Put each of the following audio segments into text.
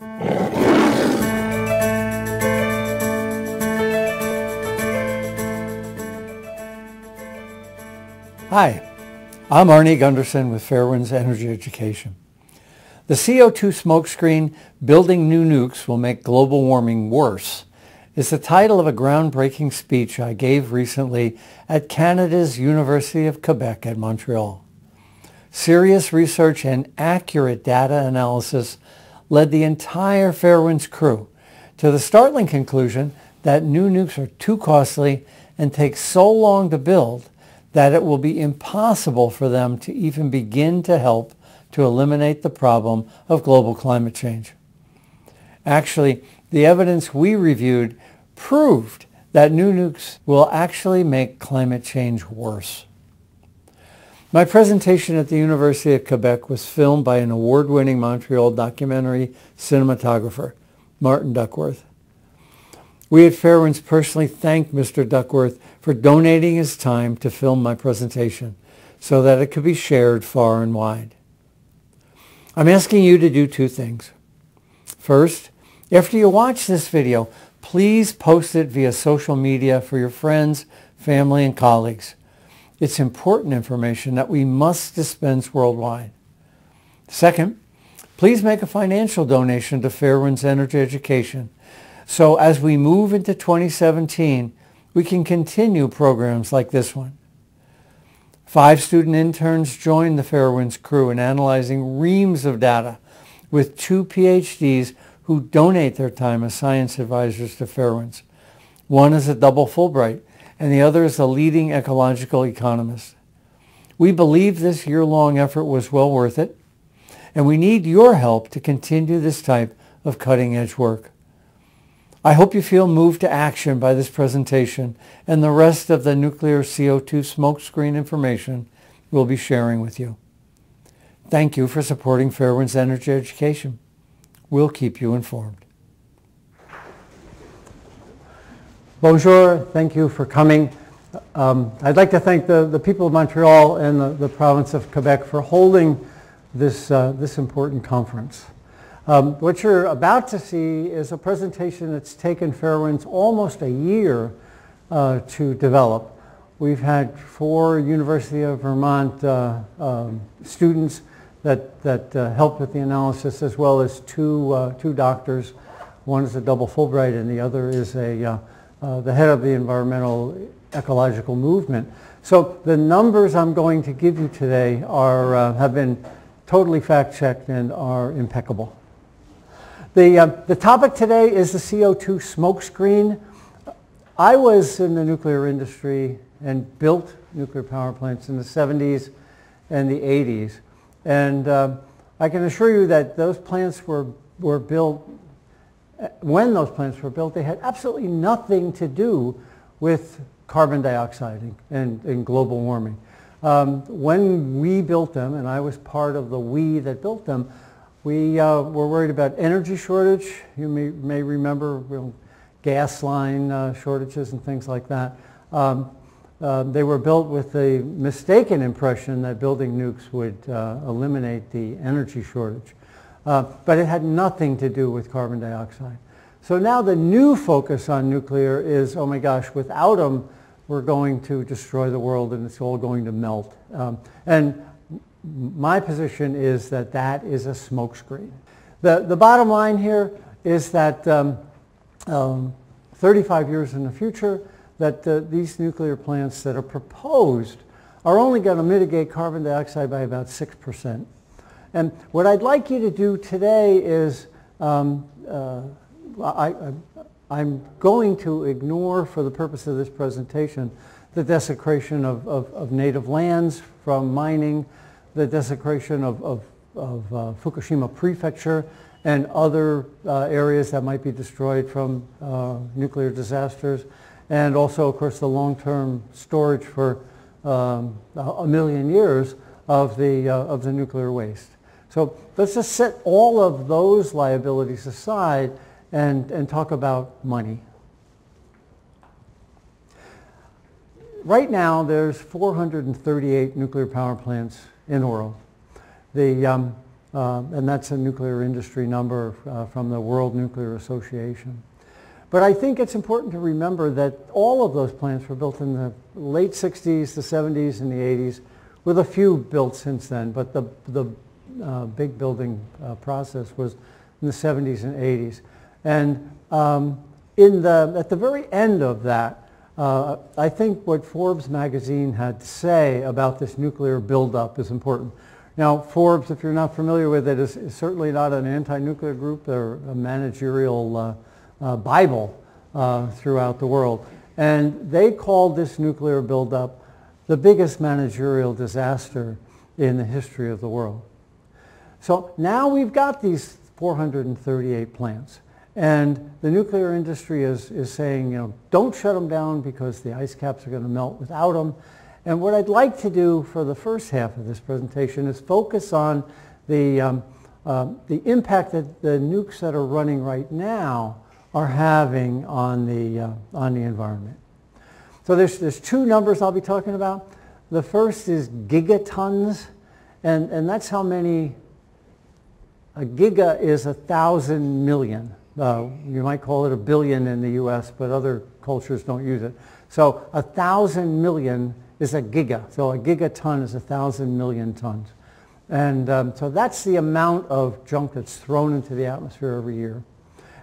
Hi, I'm Arnie Gundersen with Fairewinds Energy Education. The CO2 smokescreen, Building New Nukes Will Make Global Warming Worse, is the title of a groundbreaking speech I gave recently at Canada's University of Quebec at Montreal. Serious research and accurate data analysis led the entire Fairewinds crew to the startling conclusion that new nukes are too costly and take so long to build that it will be impossible for them to even begin to help to eliminate the problem of global climate change. Actually, the evidence we reviewed proved that new nukes will actually make climate change worse. My presentation at the University of Quebec was filmed by an award-winning Montreal documentary cinematographer, Martin Duckworth. We at Fairewinds personally thank Mr. Duckworth for donating his time to film my presentation so that it could be shared far and wide. I'm asking you to do two things. First, after you watch this video, please post it via social media for your friends, family, and colleagues. It's important information that we must dispense worldwide. Second, please make a financial donation to Fairewinds Energy Education so as we move into 2017, we can continue programs like this one. Five student interns joined the Fairewinds crew in analyzing reams of data with two PhDs who donate their time as science advisors to Fairewinds. One is a double Fulbright and the other is a leading ecological economist. We believe this year-long effort was well worth it, and we need your help to continue this type of cutting-edge work. I hope you feel moved to action by this presentation and the rest of the nuclear CO2 smokescreen information we'll be sharing with you. Thank you for supporting Fairewinds Energy Education. We'll keep you informed. Bonjour, thank you for coming. Um, I'd like to thank the, the people of Montreal and the, the province of Quebec for holding this, uh, this important conference. Um, what you're about to see is a presentation that's taken Fairewinds almost a year uh, to develop. We've had four University of Vermont uh, um, students that, that uh, helped with the analysis as well as two, uh, two doctors. One is a double Fulbright and the other is a, uh, uh, the head of the environmental ecological movement. So the numbers I'm going to give you today are, have been totally fact-checked and are impeccable. The, uh, the topic today is the CO2 smokescreen. I was in the nuclear industry and built nuclear power plants in the 70s and the 80s. And uh, I can assure you that those plants were, were built, when those plants were built, they had absolutely nothing to do with carbon dioxide and, and, and global warming. Um, when we built them, and I was part of the we that built them, we uh, were worried about energy shortage. You may, may remember you know, gas line uh, shortages and things like that. Um, uh, they were built with the mistaken impression that building nukes would uh, eliminate the energy shortage. Uh, but it had nothing to do with carbon dioxide. So now the new focus on nuclear is, oh my gosh, without them, we're going to destroy the world and it's all going to melt. Um, and my position is that that is a smokescreen. The, the bottom line here is that um, um, 35 years in the future, that uh, these nuclear plants that are proposed are only going to mitigate carbon dioxide by about 6%. And what I'd like you to do today is um, uh, I, am going to ignore, for the purpose of this presentation, the desecration of, of, of native lands from mining, the desecration of, of, uh, Fukushima Prefecture and other uh, areas that might be destroyed from uh, nuclear disasters, and also, of course, the long-term storage for um, a million years of the, uh, of the nuclear waste. So let's just set all of those liabilities aside and, and talk about money. Right now, there's 438 nuclear power plants in world. The, um, Um, and that's a nuclear industry number uh, from the World Nuclear Association. But I think it's important to remember that all of those plants were built in the late 60s, the 70s, and the 80s, with a few built since then. But the, the uh, big building uh, process was in the 70s and 80s. And um, in the, at the very end of that, uh, I think what Forbes magazine had to say about this nuclear buildup is important. Now, Forbes, if you're not familiar with it, is, is certainly not an anti-nuclear group. They're a managerial uh, uh, Bible uh, throughout the world. And they called this nuclear buildup the biggest managerial disaster in the history of the world. So now we've got these 438 plants. And the nuclear industry is, is saying, you know, don't shut them down because the ice caps are going to melt without them. And what I'd like to do for the first half of this presentation is focus on the, um, uh, the impact that the nukes that are running right now are having on the, uh, on the environment. So there's, there's two numbers I'll be talking about. The first is gigatons, and, and that's how many, a giga is a thousand million. Uh, you might call it a billion in the US, but other cultures don't use it. So a thousand million is a giga. So a gigaton is a thousand million tons. And um, so that's the amount of junk that's thrown into the atmosphere every year.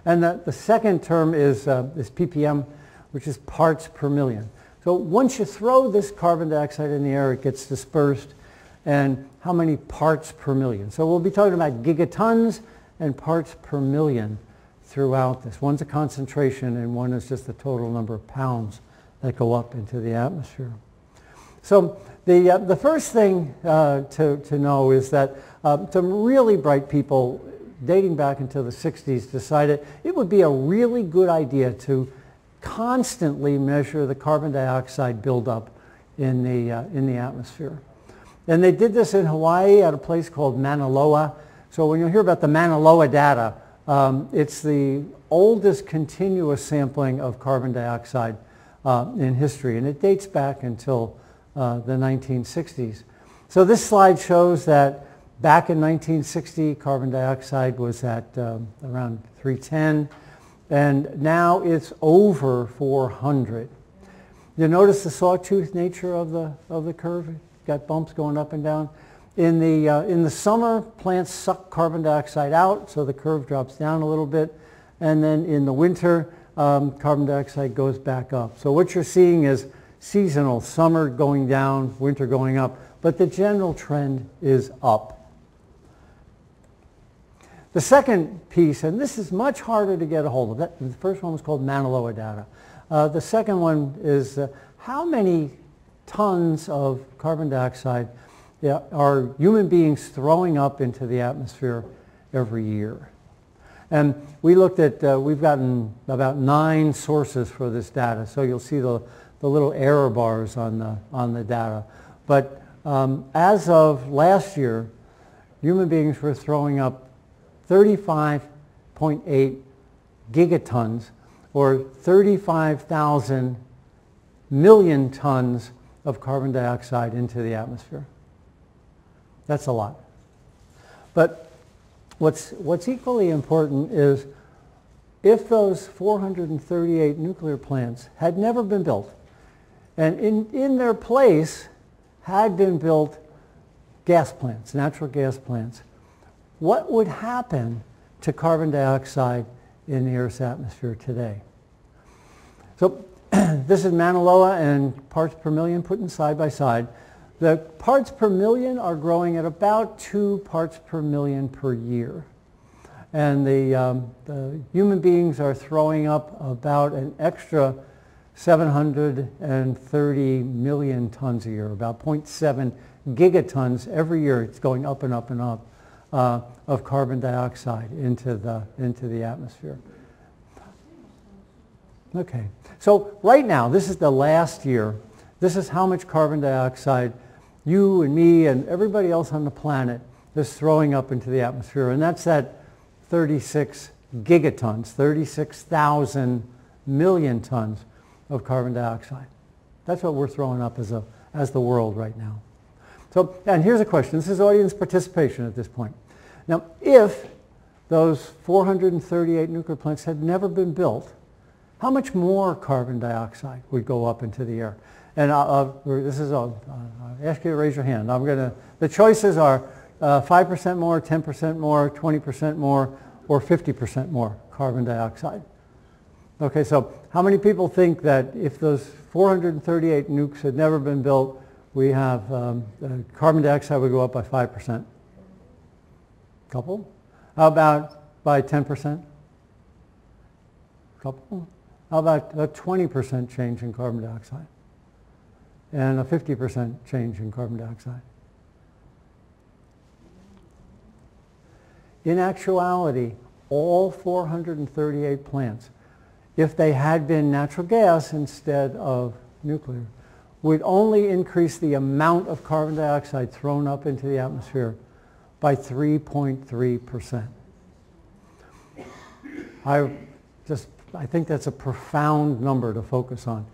And the, the second term is, uh, is ppm, which is parts per million. So once you throw this carbon dioxide in the air, it gets dispersed. And how many parts per million? So we'll be talking about gigatons and parts per million throughout this. One's a concentration and one is just the total number of pounds that go up into the atmosphere. So the, uh, the first thing uh, to, to know is that uh, some really bright people dating back into the 60s, decided it would be a really good idea to constantly measure the carbon dioxide buildup in the, uh, in the atmosphere. And they did this in Hawaii at a place called Mauna Loa. So when you hear about the Mauna Loa data, um, it's the oldest continuous sampling of carbon dioxide uh, in history, and it dates back until uh, the 1960s. So this slide shows that Back in 1960, carbon dioxide was at um, around 310, and now it's over 400. You notice the sawtooth nature of the, of the curve? Got bumps going up and down. In the, uh, in the summer, plants suck carbon dioxide out, so the curve drops down a little bit. And then in the winter, um, carbon dioxide goes back up. So what you're seeing is seasonal, summer going down, winter going up, but the general trend is up. The second piece, and this is much harder to get a hold of, that, the first one was called Mauna data. Uh, the second one is uh, how many tons of carbon dioxide are human beings throwing up into the atmosphere every year. And we looked at, uh, we've gotten about nine sources for this data. So you'll see the, the little error bars on the, on the data. But um, as of last year, human beings were throwing up 35.8 gigatons or 35,000 million tons of carbon dioxide into the atmosphere. That's a lot. But what's, what's equally important is if those 438 nuclear plants had never been built, and in, in their place had been built gas plants, natural gas plants, what would happen to carbon dioxide in the Earth's atmosphere today? So this is Mauna Loa and parts per million put in side by side. The parts per million are growing at about two parts per million per year. And the, um, the human beings are throwing up about an extra 730 million tons a year, about 0.7 gigatons every year. It's going up and up and up uh, of carbon dioxide into the, into the atmosphere. Okay, so right now, this is the last year. This is how much carbon dioxide you and me and everybody else on the planet is throwing up into the atmosphere. And that's that 36 gigatons, 36,000 million tons of carbon dioxide. That's what we're throwing up as, a, as the world right now. So, and here's a question. This is audience participation at this point. Now, if those 438 nuclear plants had never been built, how much more carbon dioxide would go up into the air? And uh, this is, I'll, i ask you to raise your hand. I'm going to, the choices are uh, 5% more, 10% more, 20% more, or 50% more carbon dioxide. Okay, so how many people think that if those 438 nukes had never been built, we have um, carbon dioxide would go up by 5%? Couple? How about by 10%? Couple? How about a 20% change in carbon dioxide? And a 50% change in carbon dioxide? In actuality, all 438 plants, if they had been natural gas instead of nuclear, would only increase the amount of carbon dioxide thrown up into the atmosphere by 3.3%. I just, I think that's a profound number to focus on.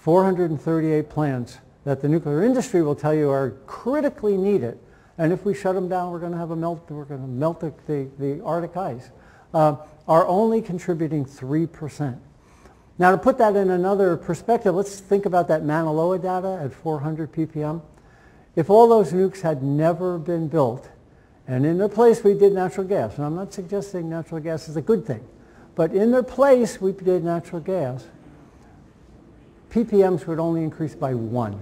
438 plants that the nuclear industry will tell you are critically needed. And if we shut them down, we're going to have a melt, we're going to melt the, the, the Arctic ice, uh, are only contributing 3%. Now to put that in another perspective, let's think about that Mauna Loa data at 400 ppm. If all those nukes had never been built, and in their place we did natural gas, and I'm not suggesting natural gas is a good thing, but in their place we did natural gas, ppms would only increase by one,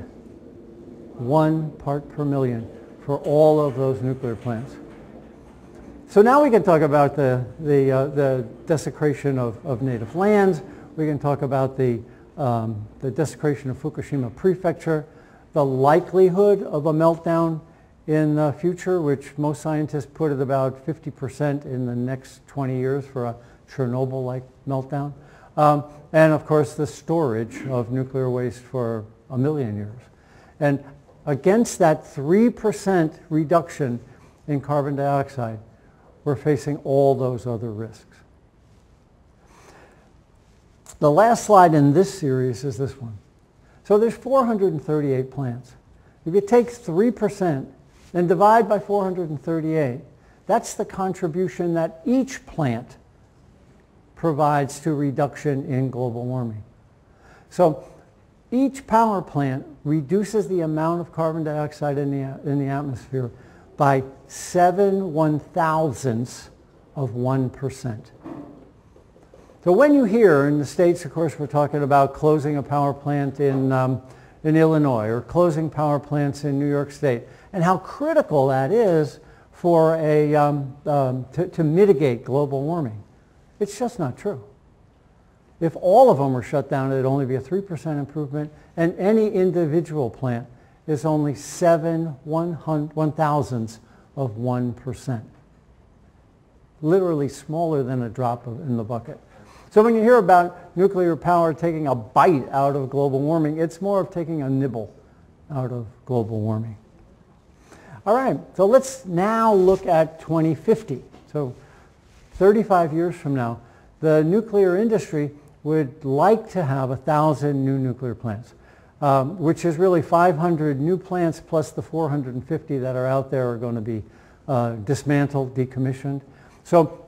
one part per million for all of those nuclear plants. So now we can talk about the, the, uh, the desecration of, of native lands. We can talk about the, um, the desecration of Fukushima Prefecture, the likelihood of a meltdown in the future, which most scientists put at about 50% in the next 20 years for a Chernobyl-like meltdown. Um, and of course the storage of nuclear waste for a million years. And against that 3% reduction in carbon dioxide, we're facing all those other risks. The last slide in this series is this one. So there's 438 plants. If you take 3% and divide by 438, that's the contribution that each plant provides to reduction in global warming. So each power plant reduces the amount of carbon dioxide in the, in the atmosphere by 7 one thousandths of 1%. So when you hear, in the States, of course, we're talking about closing a power plant in, um, in Illinois or closing power plants in New York State and how critical that is for a, um, um, to, to mitigate global warming. It's just not true. If all of them were shut down, it would only be a 3% improvement, and any individual plant is only 7 one, one thousandths of 1%. Literally smaller than a drop of, in the bucket. So when you hear about nuclear power taking a bite out of global warming, it's more of taking a nibble out of global warming. All right, so let's now look at 2050. So 35 years from now, the nuclear industry would like to have 1,000 new nuclear plants, um, which is really 500 new plants plus the 450 that are out there are going to be uh, dismantled, decommissioned. So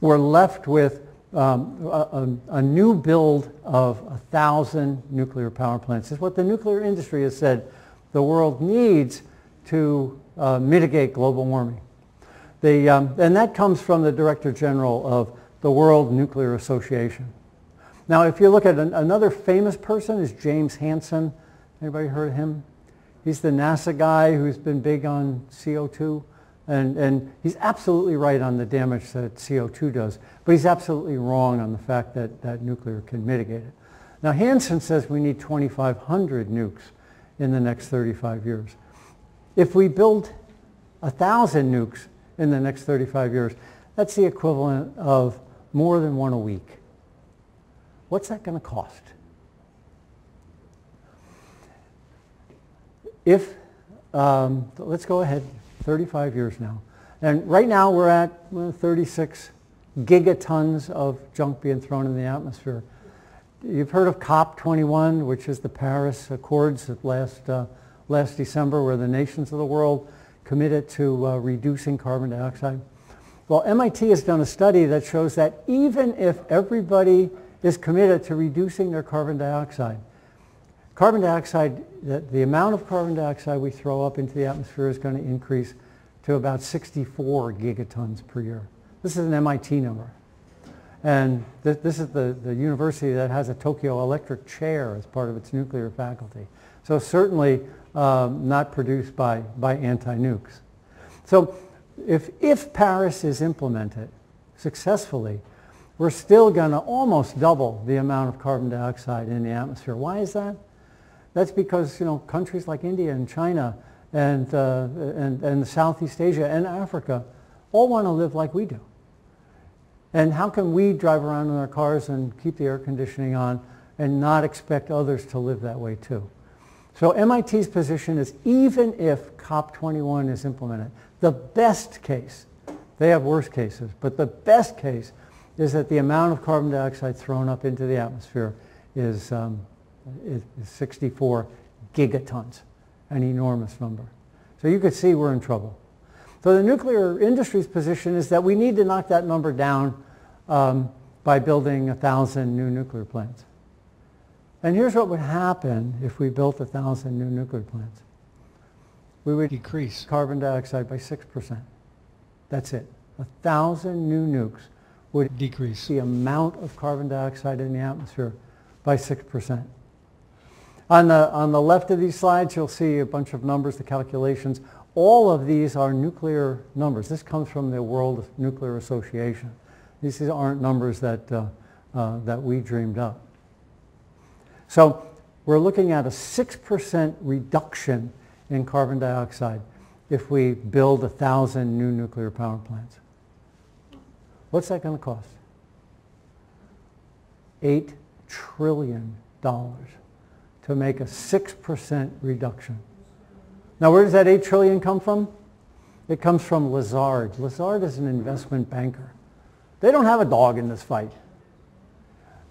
we're left with um, a, a, new build of 1,000 nuclear power plants. Is what the nuclear industry has said the world needs to uh, mitigate global warming. The, um, and that comes from the Director General of the World Nuclear Association. Now, if you look at an, another famous person is James Hansen. Anybody heard of him? He's the NASA guy who's been big on CO2. And, and he's absolutely right on the damage that CO2 does. But he's absolutely wrong on the fact that, that nuclear can mitigate it. Now, Hansen says we need 2,500 nukes in the next 35 years. If we build 1,000 nukes in the next 35 years, that's the equivalent of more than one a week. What's that going to cost? If, um, let's go ahead, 35 years now. And right now we're at 36 gigatons of junk being thrown in the atmosphere. You've heard of COP21, which is the Paris Accords that last uh, last December where the nations of the world committed to uh, reducing carbon dioxide? Well, MIT has done a study that shows that even if everybody is committed to reducing their carbon dioxide, carbon dioxide, the, the amount of carbon dioxide we throw up into the atmosphere is going to increase to about 64 gigatons per year. This is an MIT number. And th this is the, the university that has a Tokyo Electric chair as part of its nuclear faculty. So certainly um, not produced by, by anti-nukes. So if, if Paris is implemented successfully, we're still going to almost double the amount of carbon dioxide in the atmosphere. Why is that? That's because you know countries like India and China and, uh, and, and Southeast Asia and Africa all want to live like we do. And how can we drive around in our cars and keep the air conditioning on and not expect others to live that way too? So MIT's position is even if COP21 is implemented, the best case, they have worse cases, but the best case is that the amount of carbon dioxide thrown up into the atmosphere is, um, is 64 gigatons, an enormous number. So you could see we're in trouble. So the nuclear industry's position is that we need to knock that number down um, by building a thousand new nuclear plants. And here's what would happen if we built a thousand new nuclear plants. We would decrease carbon dioxide by 6%. That's it. A thousand new nukes would decrease the amount of carbon dioxide in the atmosphere by 6%. On the, on the left of these slides, you'll see a bunch of numbers, the calculations. All of these are nuclear numbers. This comes from the World Nuclear Association. These aren't numbers that, uh, uh, that we dreamed up. So we're looking at a 6% reduction in carbon dioxide if we build a thousand new nuclear power plants. What's that going to cost? $8 trillion to make a 6% reduction. Now where does that 8 trillion come from? It comes from Lazard. Lazard is an investment banker. They don't have a dog in this fight.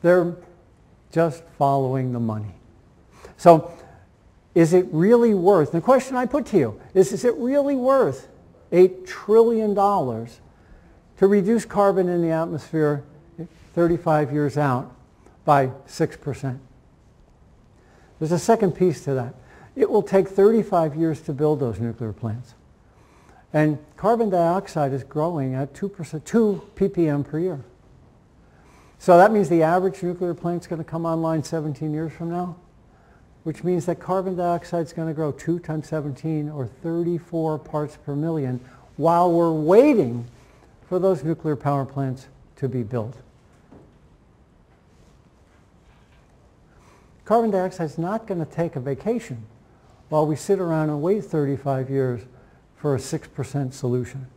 They're just following the money. So is it really worth, the question I put to you is, is it really worth $8 trillion to reduce carbon in the atmosphere 35 years out by 6%? There's a second piece to that. It will take 35 years to build those nuclear plants. And carbon dioxide is growing at 2%, 2 ppm per year. So that means the average nuclear plant is going to come online 17 years from now, which means that carbon dioxide is going to grow 2 times 17 or 34 parts per million while we're waiting for those nuclear power plants to be built. Carbon dioxide is not going to take a vacation while we sit around and wait 35 years for a 6% solution.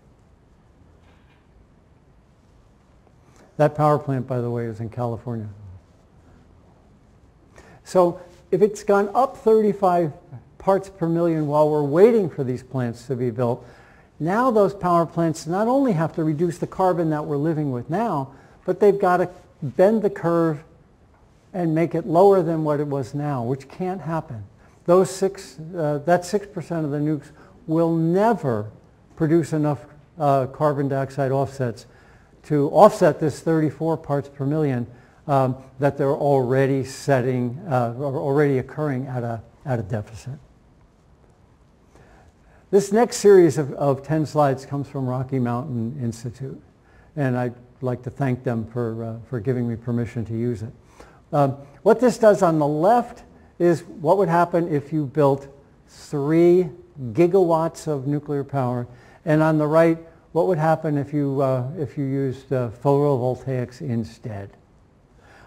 That power plant, by the way, is in California. So if it's gone up 35 parts per million while we're waiting for these plants to be built, now those power plants not only have to reduce the carbon that we're living with now, but they've got to bend the curve and make it lower than what it was now, which can't happen. Those six, uh, that 6% of the nukes will never produce enough uh, carbon dioxide offsets to offset this 34 parts per million um, that they're already setting, uh, already occurring at a, at a deficit. This next series of, of 10 slides comes from Rocky Mountain Institute, and I'd like to thank them for, uh, for giving me permission to use it. Um, what this does on the left is what would happen if you built three gigawatts of nuclear power. And on the right, what would happen if you, uh, if you used uh, photovoltaics instead?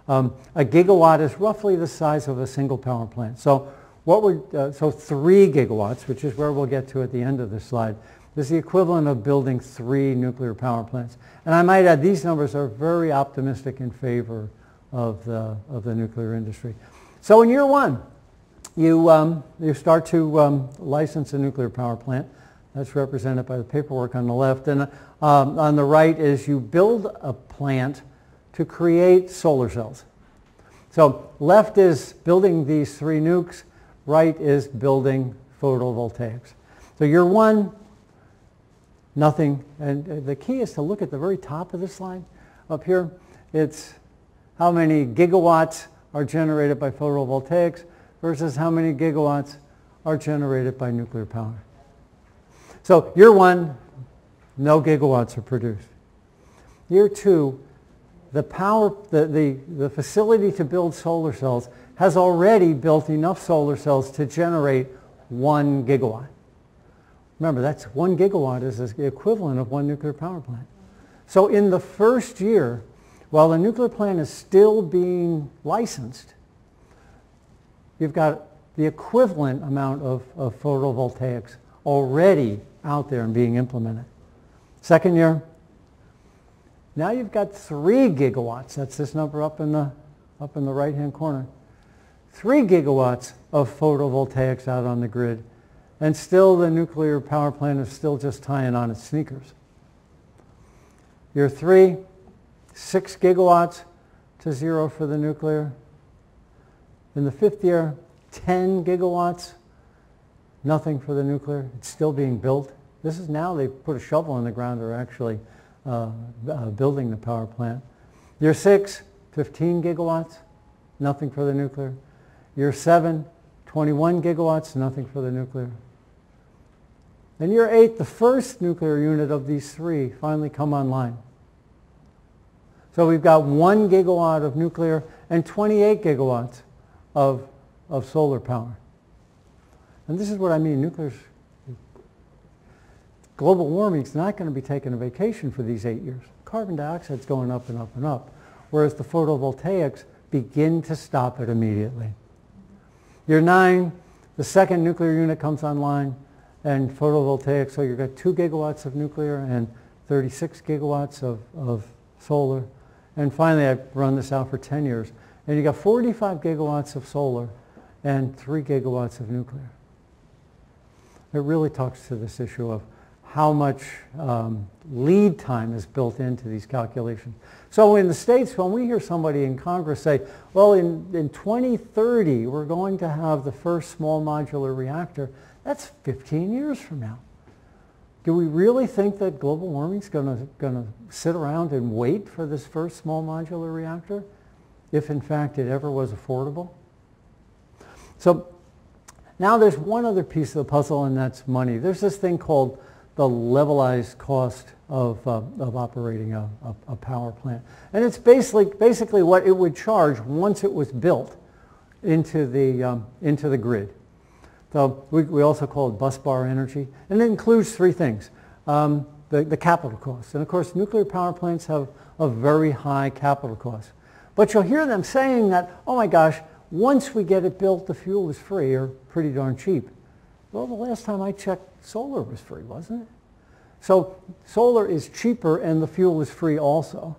Um, a gigawatt is roughly the size of a single power plant. So what would, uh, so three gigawatts, which is where we'll get to at the end of this slide, is the equivalent of building three nuclear power plants. And I might add, these numbers are very optimistic in favor of the, of the nuclear industry. So in year one, you, um, you start to um, license a nuclear power plant. That's represented by the paperwork on the left. And um, on the right is you build a plant to create solar cells. So left is building these three nukes. Right is building photovoltaics. So you're one, nothing. And uh, the key is to look at the very top of this line up here. It's how many gigawatts are generated by photovoltaics versus how many gigawatts are generated by nuclear power. So year one, no gigawatts are produced. Year two, the power, the, the, the facility to build solar cells has already built enough solar cells to generate one gigawatt. Remember, that's one gigawatt is the equivalent of one nuclear power plant. So in the first year, while the nuclear plant is still being licensed, you've got the equivalent amount of, of photovoltaics already out there and being implemented. Second year, now you've got three gigawatts. That's this number up in the, up in the right-hand corner. Three gigawatts of photovoltaics out on the grid. And still the nuclear power plant is still just tying on its sneakers. Year three, six gigawatts to zero for the nuclear. In the fifth year, 10 gigawatts, nothing for the nuclear. It's still being built. This is now they put a shovel in the ground or actually uh, uh, building the power plant. Year six, 15 gigawatts, nothing for the nuclear. Year seven, 21 gigawatts, nothing for the nuclear. Then year eight, the first nuclear unit of these three finally come online. So we've got one gigawatt of nuclear and 28 gigawatts of, of solar power. And this is what I mean, nuclear's global warming is not going to be taking a vacation for these eight years. Carbon dioxide is going up and up and up, whereas the photovoltaics begin to stop it immediately. Year nine, the second nuclear unit comes online and photovoltaics, so you've got two gigawatts of nuclear and 36 gigawatts of, of solar. And finally, I run this out for 10 years, and you've got 45 gigawatts of solar and 3 gigawatts of nuclear. It really talks to this issue of how much um, lead time is built into these calculations. So in the States, when we hear somebody in Congress say, well, in, in 2030, we're going to have the first small modular reactor, that's 15 years from now. Do we really think that global warming is going to sit around and wait for this first small modular reactor, if in fact it ever was affordable? So now there's one other piece of the puzzle, and that's money. There's this thing called the levelized cost of, uh, of operating a, a, a, power plant. And it's basically, basically what it would charge once it was built into the, um, into the grid. So we, we also call it bus bar energy. And it includes three things. Um, the, the capital costs. And of course, nuclear power plants have a very high capital cost. But you'll hear them saying that, oh my gosh, once we get it built, the fuel is free or pretty darn cheap. Well, the last time I checked, solar was free, wasn't it? So solar is cheaper and the fuel is free also.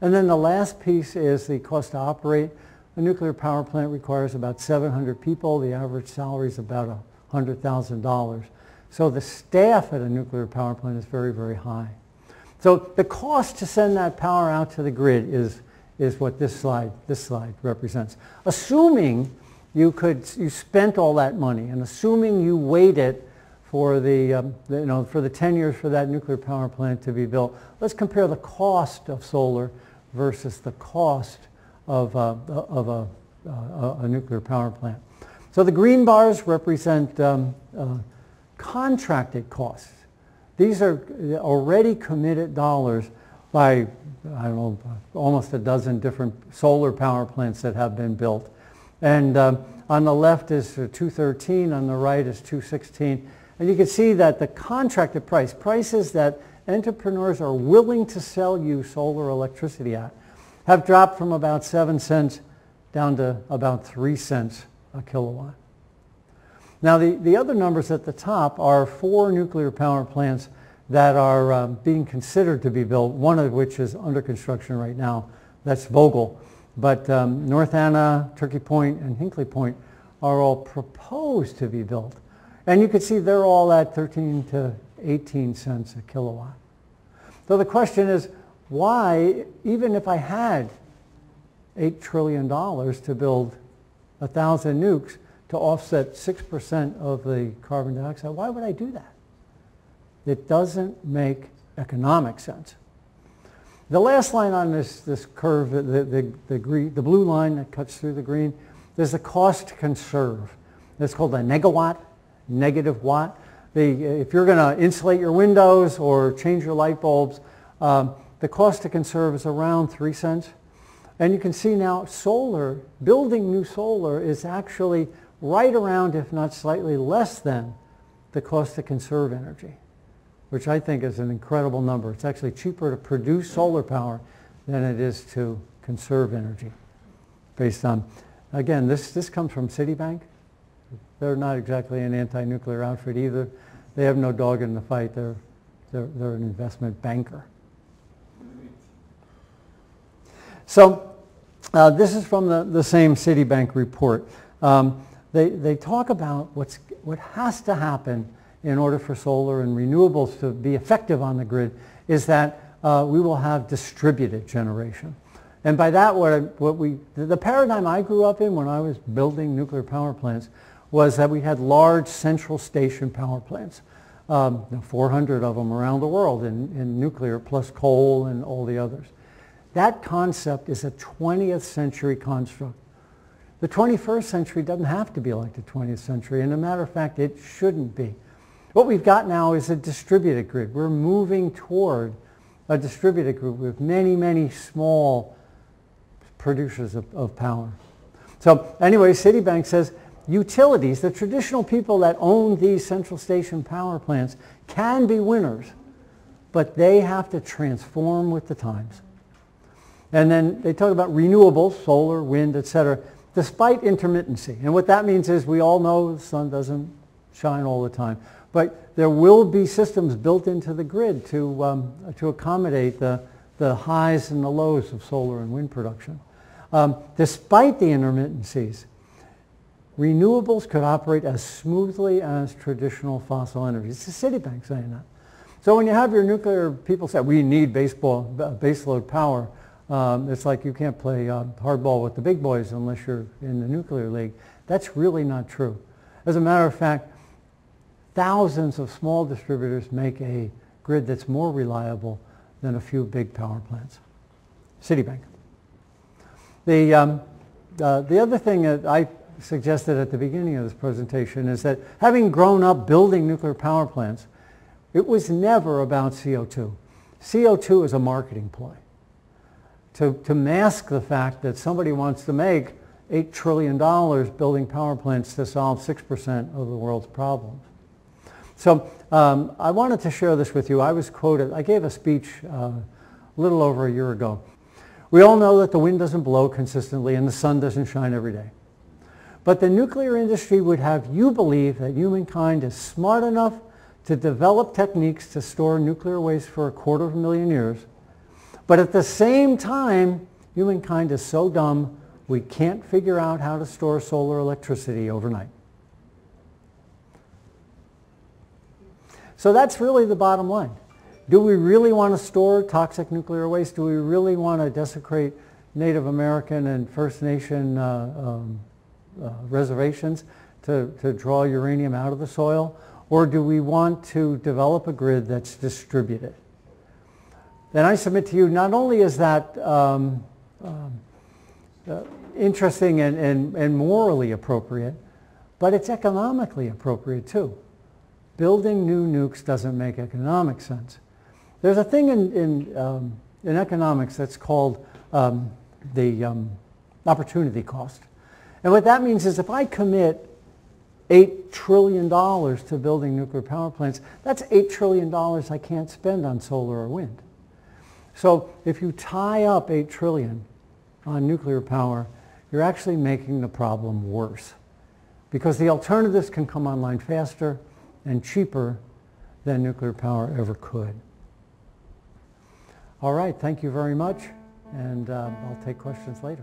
And then the last piece is the cost to operate. A nuclear power plant requires about 700 people. The average salary is about $100,000. So the staff at a nuclear power plant is very, very high. So the cost to send that power out to the grid is, is what this slide, this slide represents. Assuming you could you spent all that money and assuming you waited for the, um, the, you know for the 10 years for that nuclear power plant to be built let's compare the cost of solar versus the cost of, uh, of a, uh, a, nuclear power plant so the green bars represent um, uh, contracted costs these are already committed dollars by I don't know almost a dozen different solar power plants that have been built and um, on the left is 213, on the right is 216. And you can see that the contracted price, prices that entrepreneurs are willing to sell you solar electricity at, have dropped from about 7 cents down to about 3 cents a kilowatt. Now the, the other numbers at the top are four nuclear power plants that are um, being considered to be built, one of which is under construction right now. That's Vogtle. But um, North Anna, Turkey Point, and Hinkley Point are all proposed to be built. And you can see they're all at 13 to 18 cents a kilowatt. So the question is, why, even if I had $8 trillion to build 1,000 nukes to offset 6% of the carbon dioxide, why would I do that? It doesn't make economic sense. The last line on this, this curve, the, the, the, green, the blue line that cuts through the green, there's the cost to conserve. It's called a negawatt, negative watt. The, if you're going to insulate your windows or change your light bulbs, um, the cost to conserve is around 3 cents. And you can see now solar, building new solar is actually right around, if not slightly less than, the cost to conserve energy which I think is an incredible number. It's actually cheaper to produce solar power than it is to conserve energy based on, again, this, this comes from Citibank. They're not exactly an anti-nuclear outfit either. They have no dog in the fight. They're, they're, they're an investment banker. So uh, this is from the, the same Citibank report. Um, they, they talk about what's, what has to happen in order for solar and renewables to be effective on the grid is that uh, we will have distributed generation. And by that, what, what we, the paradigm I grew up in when I was building nuclear power plants was that we had large central station power plants, um, 400 of them around the world in, in nuclear, plus coal and all the others. That concept is a 20th century construct. The 21st century doesn't have to be like the 20th century, and a matter of fact, it shouldn't be. What we've got now is a distributed grid. We're moving toward a distributed grid with many, many small producers of, of power. So anyway, Citibank says utilities, the traditional people that own these central station power plants can be winners, but they have to transform with the times. And then they talk about renewables, solar, wind, etc., despite intermittency. And what that means is we all know the sun doesn't shine all the time. But there will be systems built into the grid to, um, to accommodate the, the highs and the lows of solar and wind production. Um, despite the intermittencies, renewables could operate as smoothly as traditional fossil energies. It's the Citibank saying that. So when you have your nuclear people say, we need baseball, baseload power, um, it's like you can't play uh, hardball with the big boys unless you're in the nuclear league. That's really not true. As a matter of fact, thousands of small distributors make a grid that's more reliable than a few big power plants. Citibank. The, um, uh, the other thing that I suggested at the beginning of this presentation is that having grown up building nuclear power plants, it was never about CO2. CO2 is a marketing ploy to, to mask the fact that somebody wants to make $8 trillion building power plants to solve 6% of the world's problems. So um, I wanted to share this with you. I was quoted, I gave a speech uh, a little over a year ago. We all know that the wind doesn't blow consistently and the sun doesn't shine every day. But the nuclear industry would have you believe that humankind is smart enough to develop techniques to store nuclear waste for a quarter of a million years. But at the same time, humankind is so dumb we can't figure out how to store solar electricity overnight. So that's really the bottom line. Do we really want to store toxic nuclear waste? Do we really want to desecrate Native American and First Nation uh, um, uh, reservations to, to draw uranium out of the soil? Or do we want to develop a grid that's distributed? Then I submit to you, not only is that um, um, uh, interesting and, and, and morally appropriate, but it's economically appropriate too building new nukes doesn't make economic sense. There's a thing in, in, um, in economics that's called um, the um, opportunity cost. And what that means is if I commit $8 trillion to building nuclear power plants, that's $8 trillion I can't spend on solar or wind. So if you tie up 8 trillion on nuclear power, you're actually making the problem worse. Because the alternatives can come online faster, and cheaper than nuclear power ever could. All right, thank you very much, and uh, I'll take questions later.